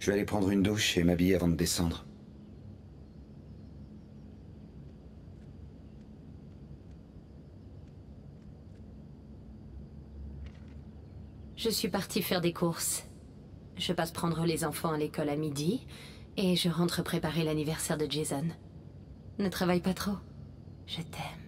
Je vais aller prendre une douche et m'habiller avant de descendre. Je suis partie faire des courses. Je passe prendre les enfants à l'école à midi, et je rentre préparer l'anniversaire de Jason. Ne travaille pas trop. Je t'aime.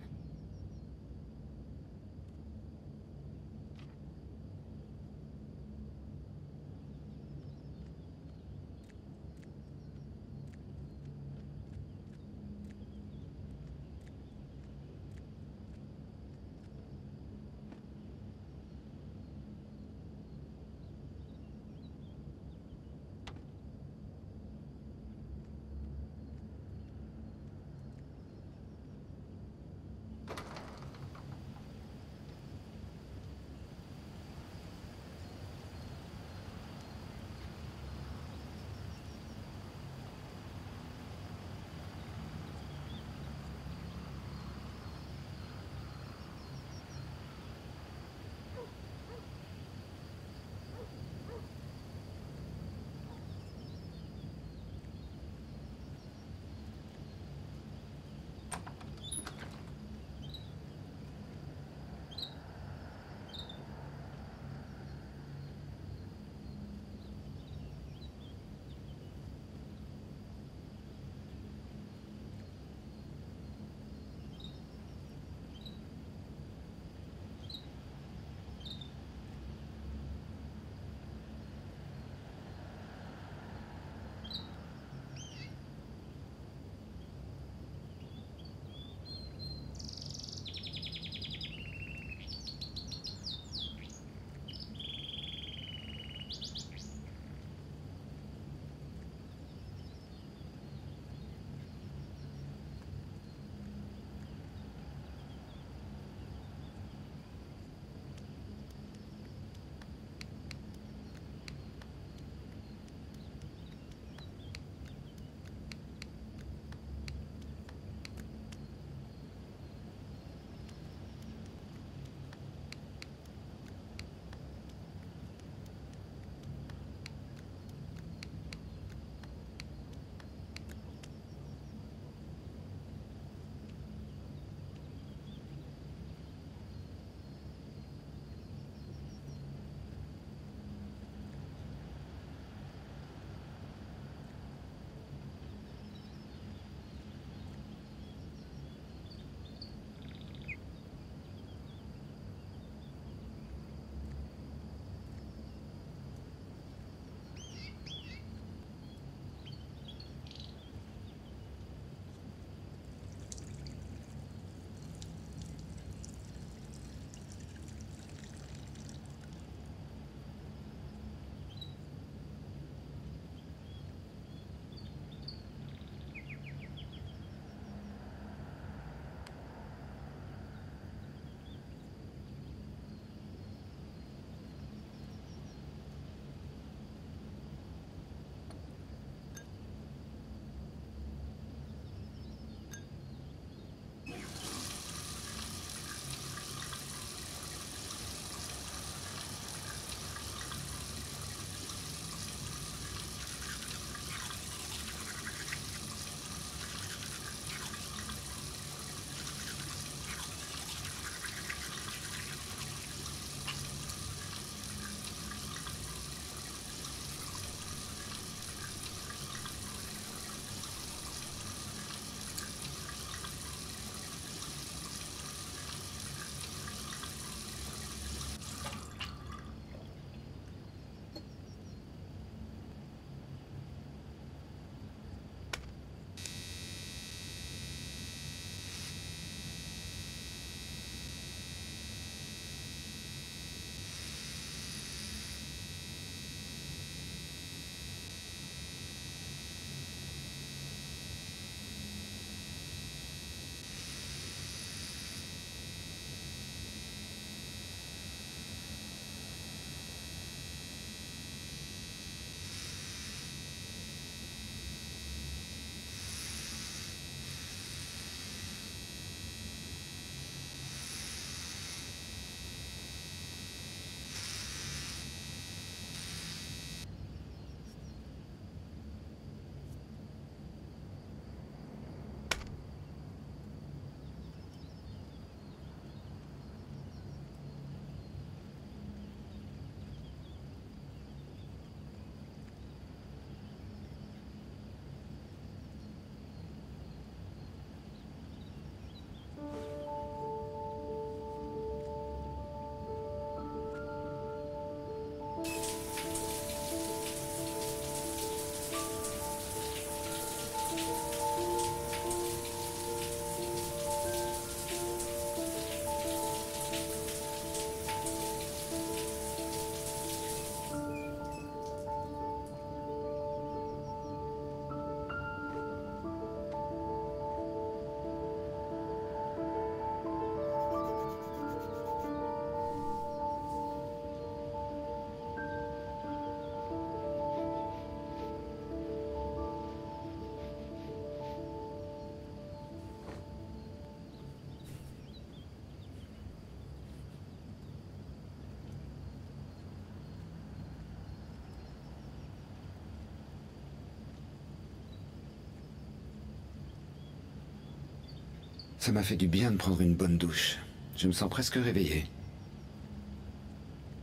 Ça m'a fait du bien de prendre une bonne douche. Je me sens presque réveillé.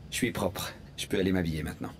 Je suis propre. Je peux aller m'habiller maintenant.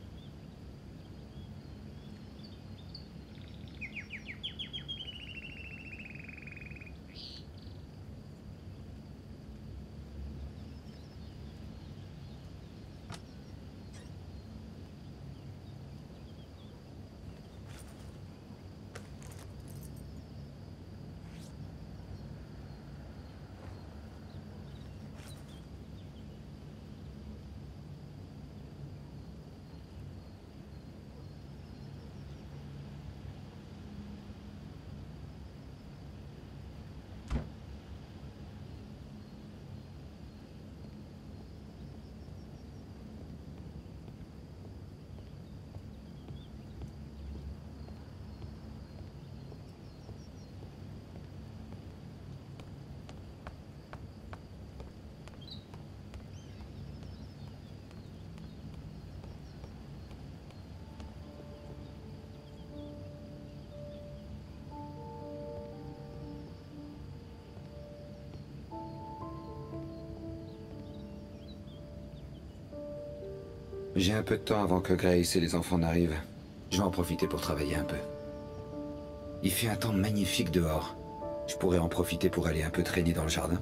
J'ai un peu de temps avant que Grace et les enfants n'arrivent. Je vais en profiter pour travailler un peu. Il fait un temps magnifique dehors. Je pourrais en profiter pour aller un peu traîner dans le jardin.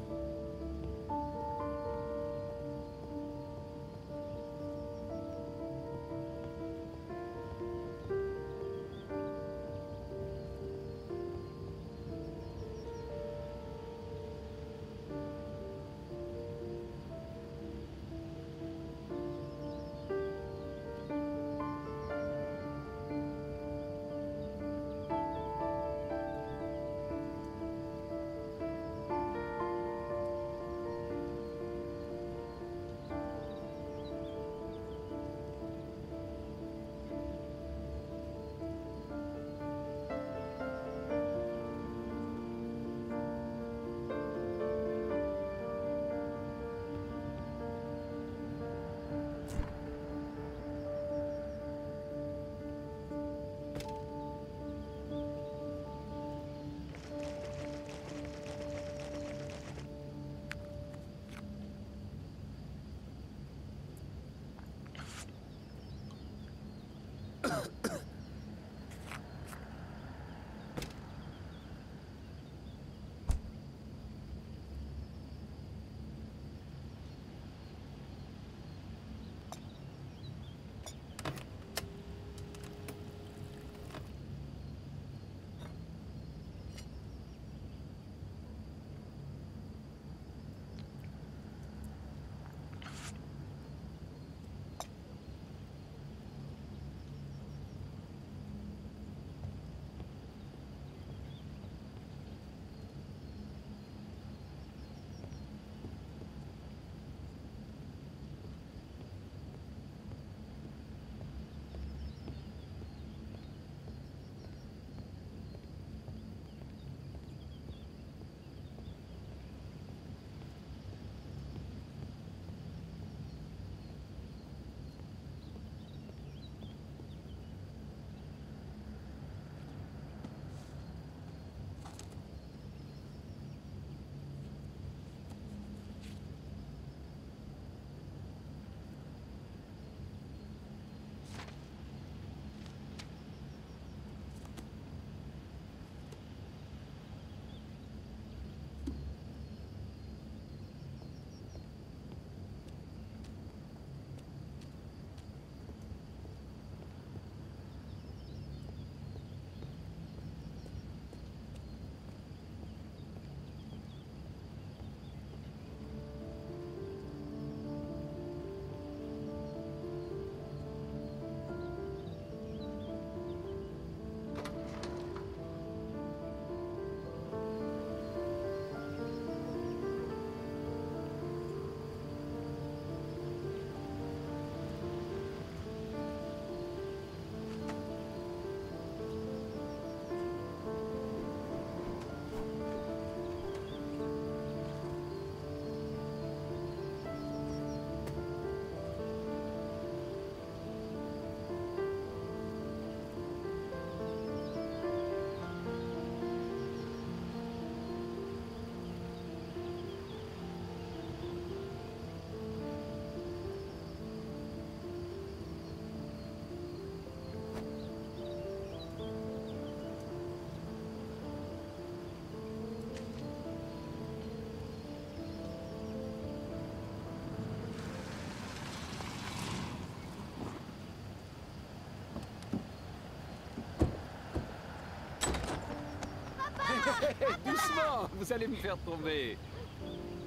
Doucement, vous allez me faire tomber.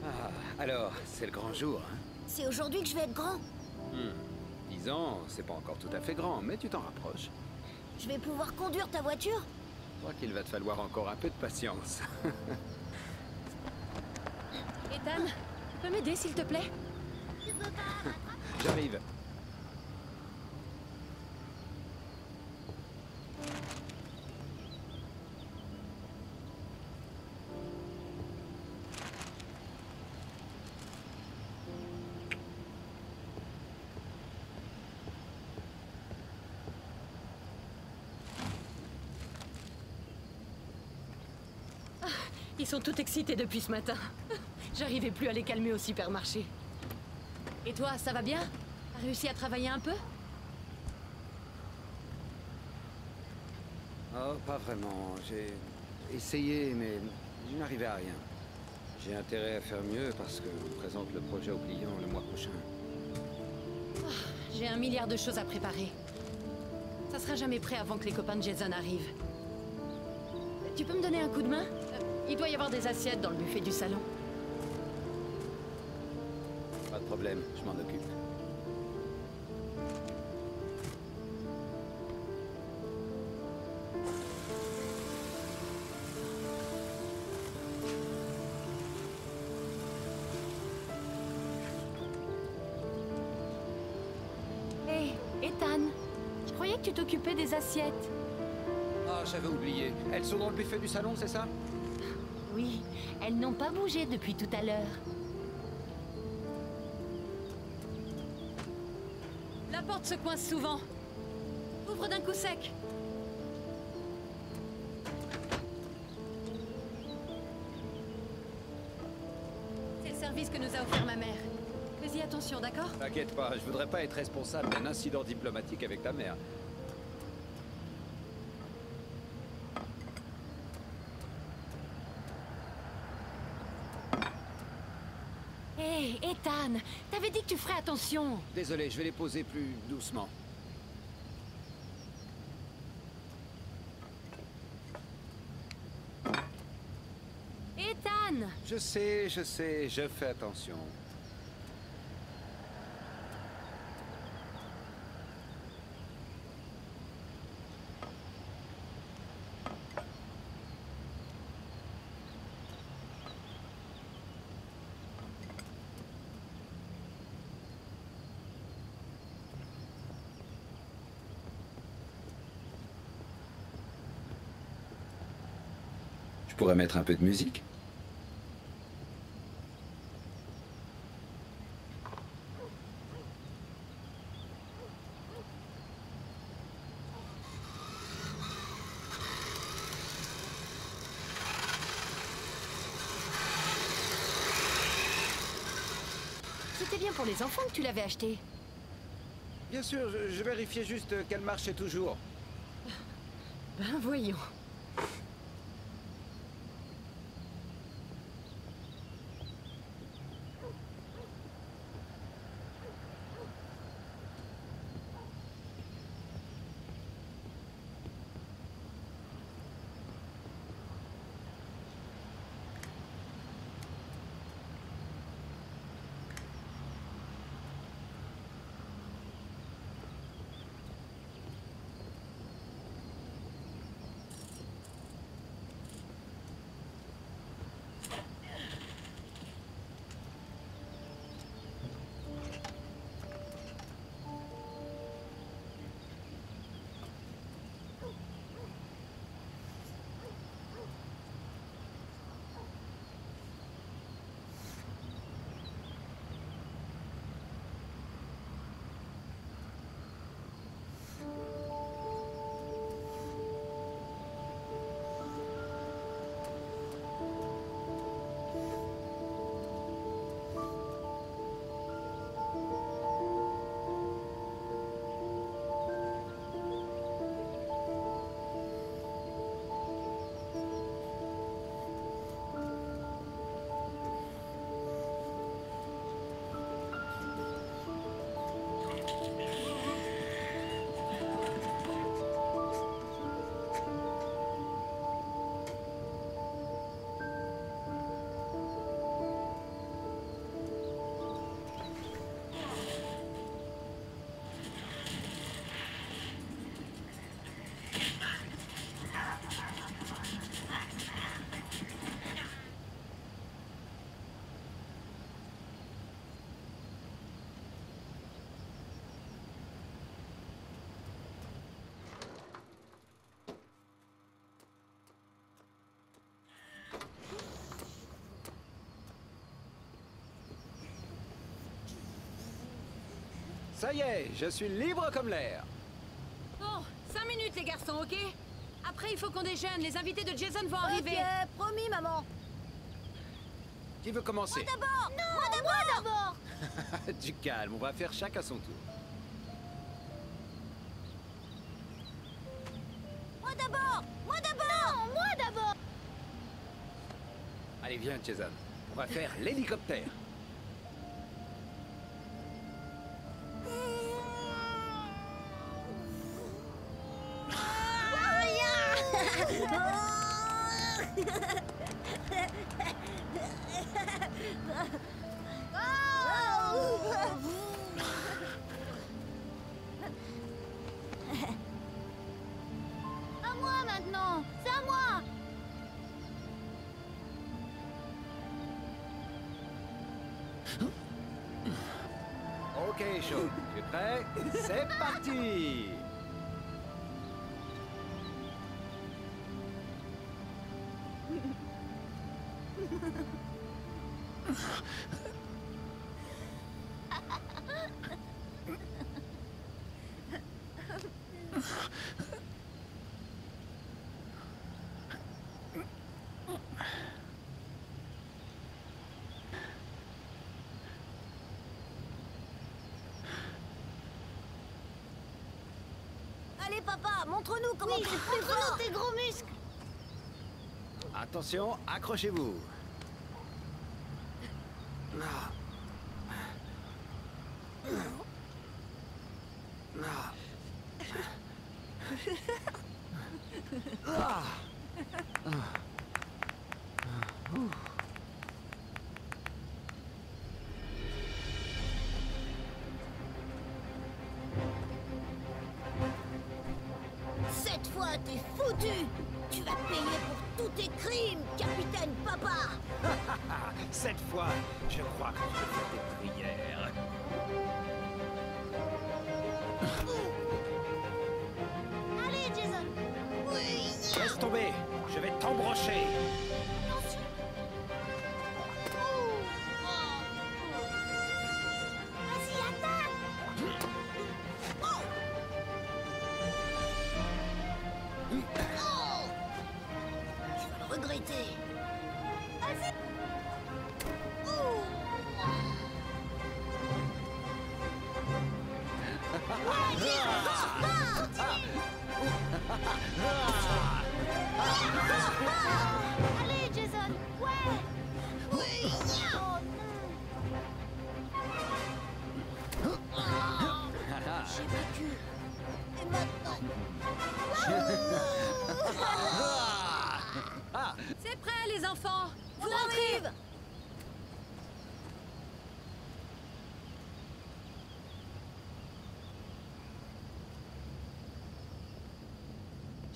Ah, alors, c'est le grand jour, hein C'est aujourd'hui que je vais être grand. Hmm. Dix ans, c'est pas encore tout à fait grand, mais tu t'en rapproches. Je vais pouvoir conduire ta voiture? Je crois qu'il va te falloir encore un peu de patience. Ethan, tu peux m'aider s'il te plaît? J'arrive. Ils sont tout excités depuis ce matin. J'arrivais plus à les calmer au supermarché. Et toi, ça va bien? T'as réussi à travailler un peu? Oh, pas vraiment. J'ai essayé, mais je n'arrivais à rien. J'ai intérêt à faire mieux parce que on présente le projet au client le mois prochain. J'ai un milliard de choses à préparer. Ça sera jamais prêt avant que les copains de Jason arrivent. Tu peux me donner un coup de main? Il doit y avoir des assiettes dans le buffet du salon. Pas de problème, je m'en occupe. Hé, Ethan Je croyais que tu t'occupais des assiettes. Ah, j'avais oublié. Elles sont dans le buffet du salon, c'est ça? Elles n'ont pas bougé depuis tout à l'heure. La porte se coince souvent. Ouvre d'un coup sec. C'est le service que nous a offert ma mère. Fais-y attention, d'accord? T'inquiète pas, je voudrais pas être responsable d'un incident diplomatique avec ta mère. Hé, T'avais dit que tu ferais attention Désolé, je vais les poser plus doucement. Ethan Je sais, je sais, je fais attention. Pourrais mettre un peu de musique C'était bien pour les enfants que tu l'avais acheté. Bien sûr, je, je vérifiais juste qu'elle marchait toujours. Ben voyons. Ça y est, je suis libre comme l'air. Bon, cinq minutes les garçons, ok? Après il faut qu'on déjeune, les invités de Jason vont arriver. Ok, promis, maman. Qui veut commencer? D'abord Non, moi d'abord d'abord Du calme, on va faire chacun son tour. Moi d'abord Moi d'abord Non, moi d'abord Allez, viens, Jason. On va faire l'hélicoptère. Sean, tu es prêt? C'est parti Allez papa, montre-nous comment tu es fort tes gros muscles Attention, accrochez-vous. Pour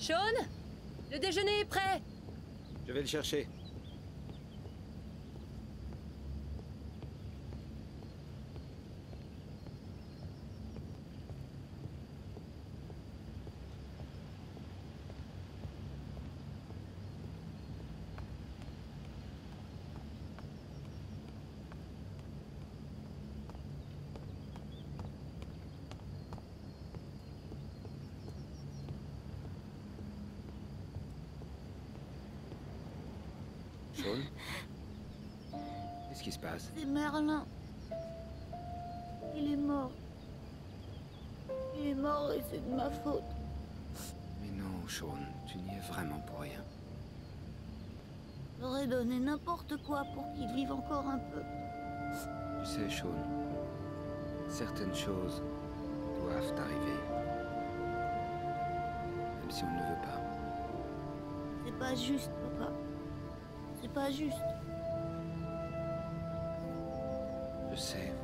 Sean Le déjeuner est prêt Je vais le chercher. Sean Qu'est-ce qui se passe? C'est Merlin. Il est mort. Il est mort et c'est de ma faute. Mais non, Sean, tu n'y es vraiment pour rien. J'aurais donné n'importe quoi pour qu'il vive encore un peu. Tu sais, Sean, certaines choses doivent arriver. Même si on ne le veut pas. C'est pas juste, papa. Pas juste. Je sais.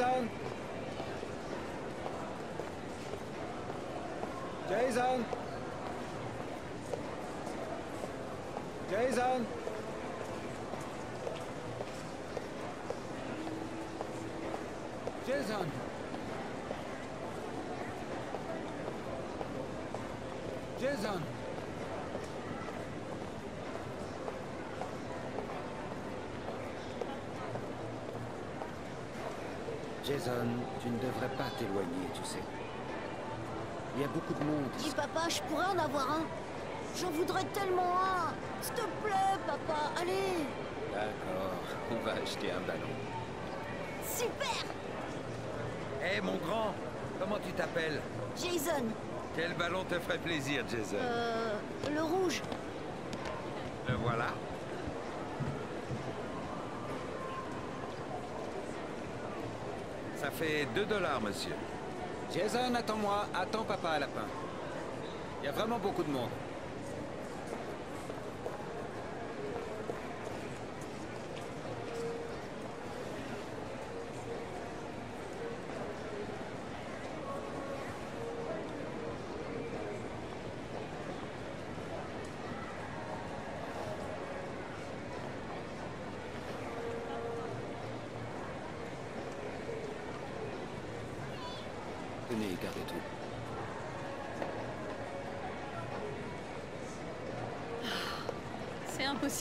sein. Jason, tu ne devrais pas t'éloigner, tu sais. Il y a beaucoup de monde Dis papa, je pourrais en avoir un. J'en voudrais tellement un. S'il te plaît, papa, allez. D'accord, on va acheter un ballon. Super Hé, mon grand, comment tu t'appelles? Jason, Quel ballon te ferait plaisir, Jason? Euh, le rouge. Le voilà. Fait 2 dollars, monsieur. Jason, attends-moi, attends papa à lapin. Il y a vraiment beaucoup de monde.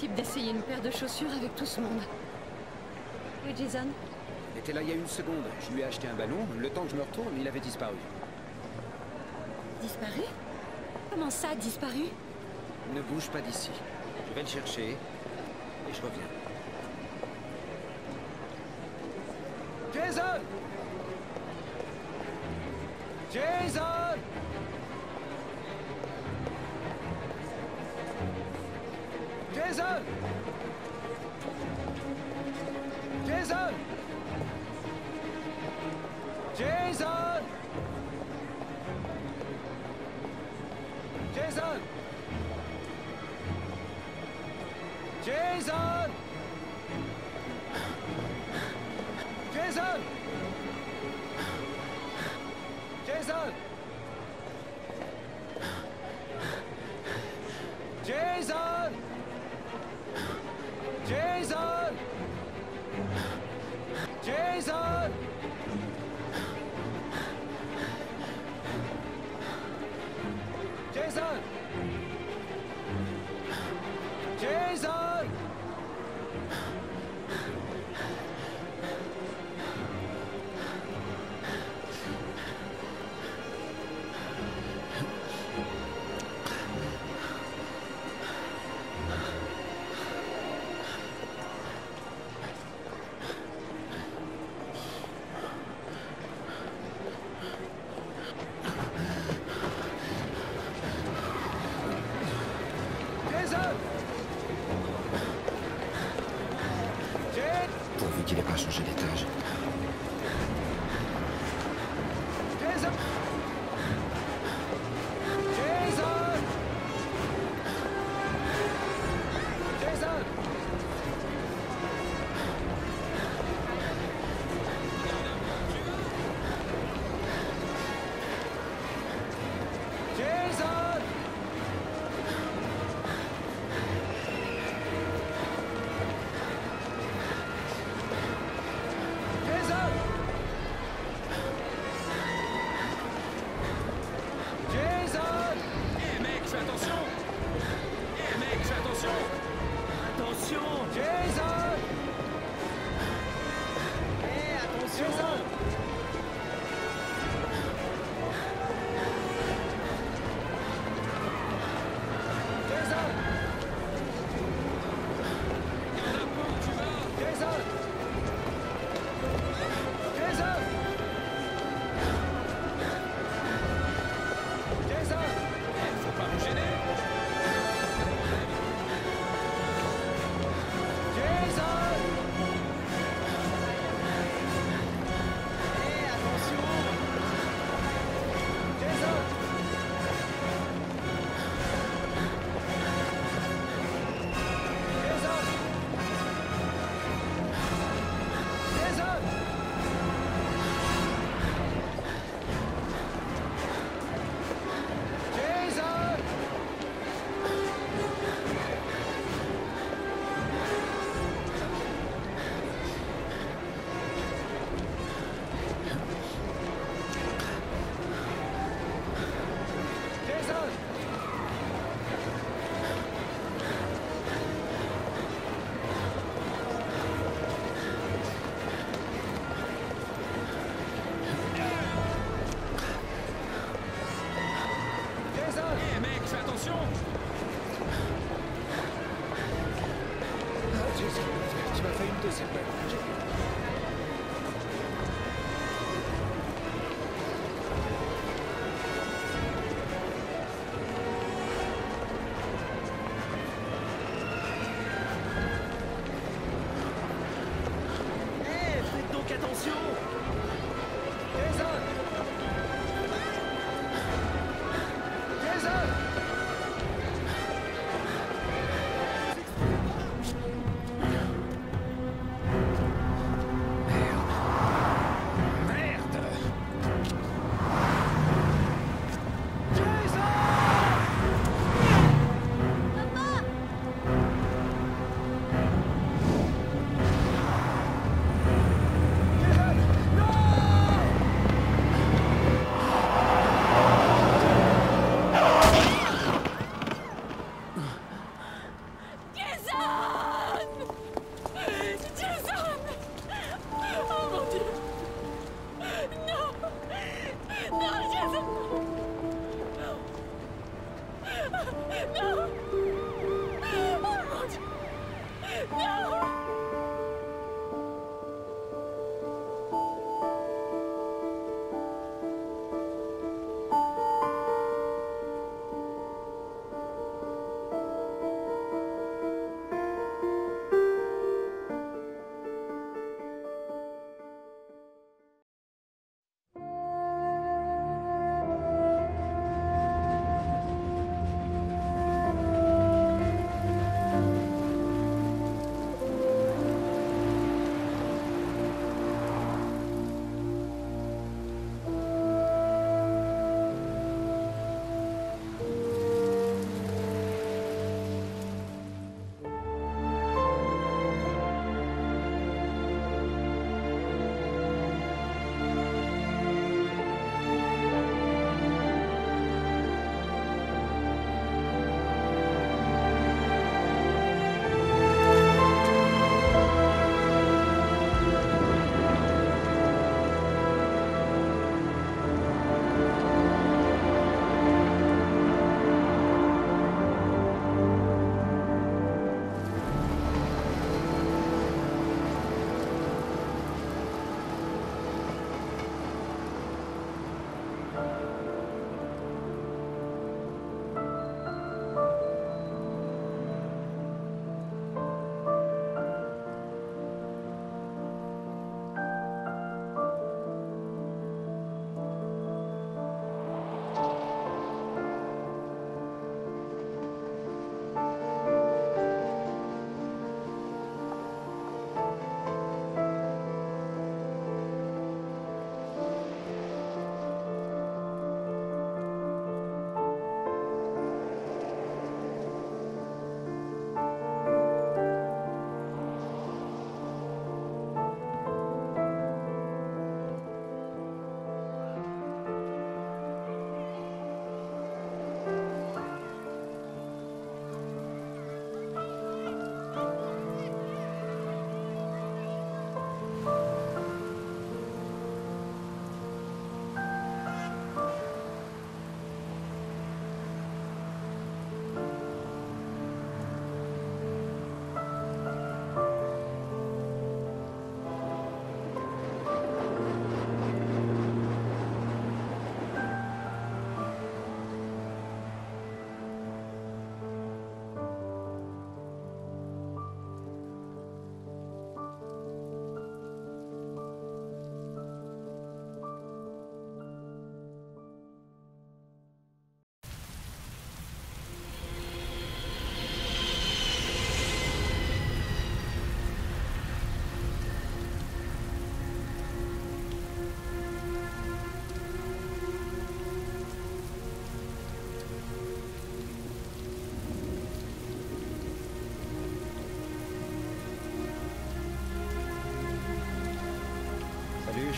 D'essayer une paire de chaussures avec tout ce monde. Oui, Jason Il était là il y a une seconde. Je lui ai acheté un ballon. Le temps que je me retourne, il avait disparu. Disparu? Comment ça, disparu? Ne bouge pas d'ici. Je vais le chercher et je reviens. Jason Jason Jason! Jason! Jason! Jason! Jason! Jason! Jason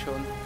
Salut, Sean. Salut, papa.